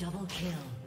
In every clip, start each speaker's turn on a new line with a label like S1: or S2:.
S1: double kill.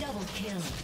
S1: Double kill.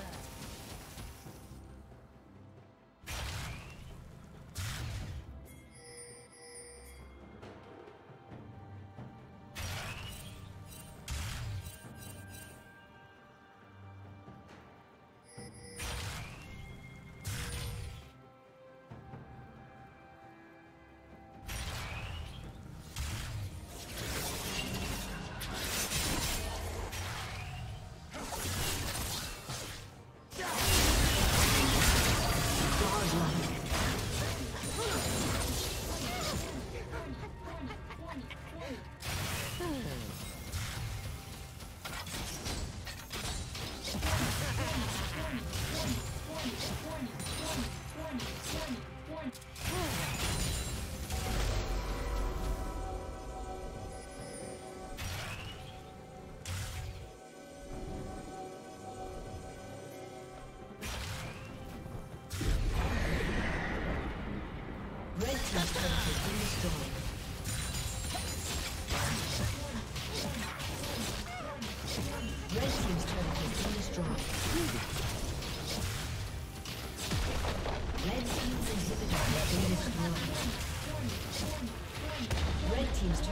S1: Yeah.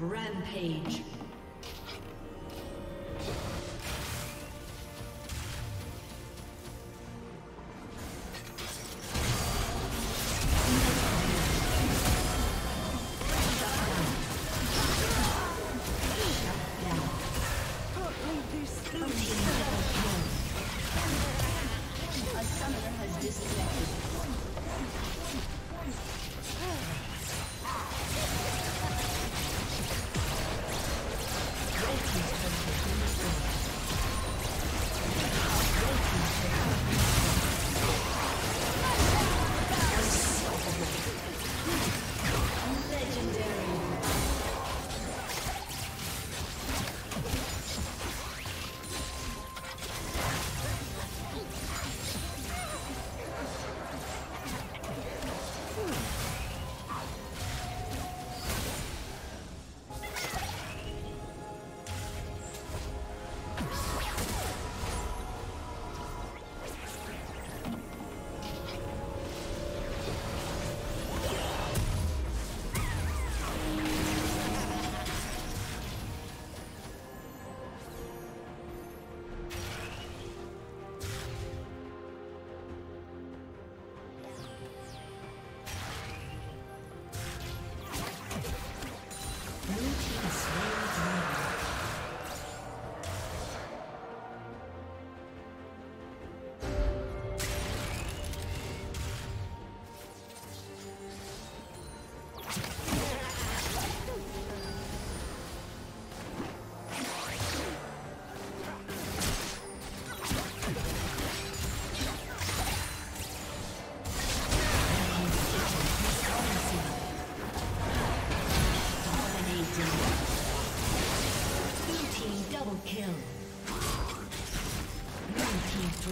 S1: Rampage.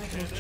S1: Ace.